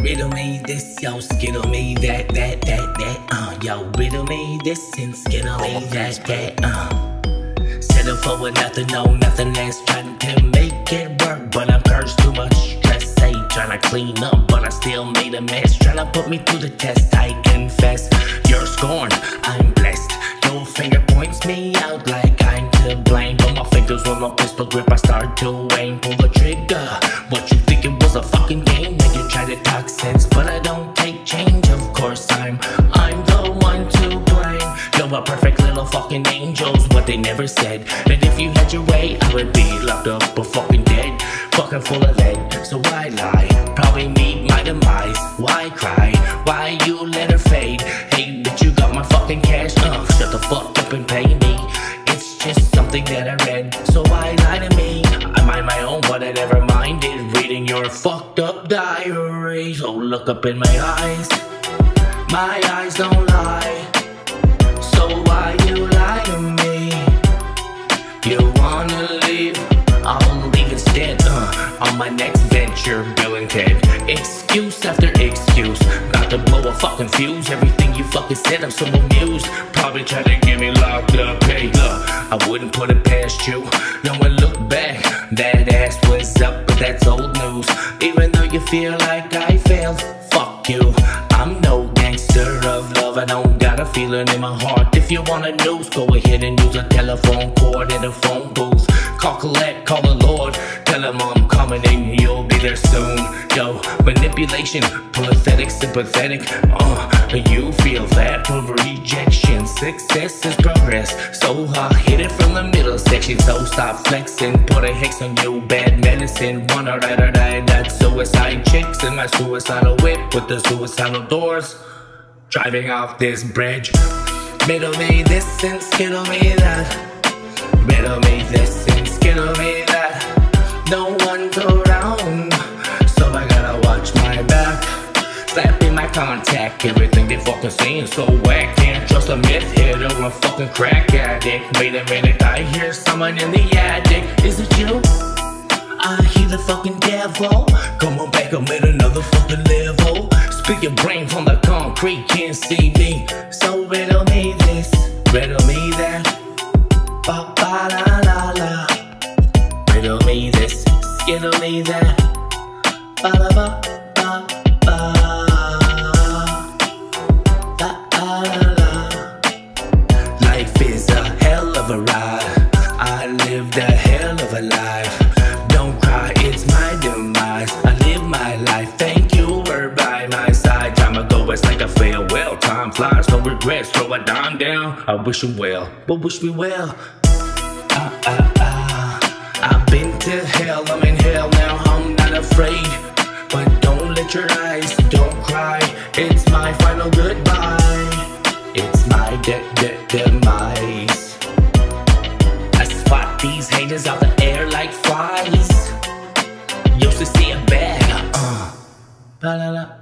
Riddle me this, yo, skittle me that, that, that, that, uh, yo, riddle me this and skittle me that, that, uh. Settle for nothing, no, nothing less, trying to make it work, but I'm cursed too much stress, ain't to clean up, but I still made a mess, trying to put me through the test, I confess, you're scorned, I'm blessed, your finger points me out like I'm to blame, but my fingers on my pistol grip, I start to aim, pull the trigger, what you think it was a fucking game, try to talk sense, but I don't take change. Of course, I'm I'm the one to blame. You're a perfect little fucking angels. What they never said that if you had your way, I would be locked up or fucking dead, fucking full of lead. So why lie? Probably meet my demise. Why cry? Why you let her fade? Hey, bitch, you got my fucking cash. Uh, shut the fuck up and pay me. It's just something that I read. So why lie to me? I mind my own, but I never minded reading your fucked up diary. So look up in my eyes. My eyes don't lie. So why you lie to me? You wanna leave? I'll leave instead. Uh, on my next venture, Bill and Ted. Excuse after excuse. Got to blow a fucking fuse. Everything you fucking said, I'm so amused. Probably try to get me locked up. Hey, look, I wouldn't put it past you. No one look back. That ass was up, but that's old news. Even though you feel like I failed, fuck you. I'm no gangster of love. I don't got a feeling in my heart. If you wanna news, go ahead and use a telephone cord in a phone booth. Call collect, call the Lord. Tell him I'm coming in, there soon. Yo, manipulation, pathetic, sympathetic. Uh, you feel that for rejection. Success is progress. So I hit it from the middle section. So stop flexing, put a hex on you. Bad medicine, wanna ride or die. That suicide chicks in my suicidal whip with the suicidal doors. Driving off this bridge. Middle me this and skittle me that. Middle me this and skittle me contact, everything they fucking saying so whack. Can't trust a myth head or a fucking crack addict. Wait a minute, I hear someone in the attic. Is it you? I hear the fucking devil. Come on back, I'm at another fucking level. Speak your brain from the concrete, can't see me. So riddle me this, riddle me that. Ba ba la la la. Riddle me this, skittle me that. Ba la ba I lived a hell of a life. Don't cry, it's my demise. I live my life. Thank you were by my side. Time ago, it's like a farewell. Time flies, no regrets. Throw a dime down. I wish you well, but wish me well. Ah ah ah. I've been to hell, I'm in hell now. I'm not afraid. But don't let your eyes, don't cry. It's my final goodbye. Like flies. Used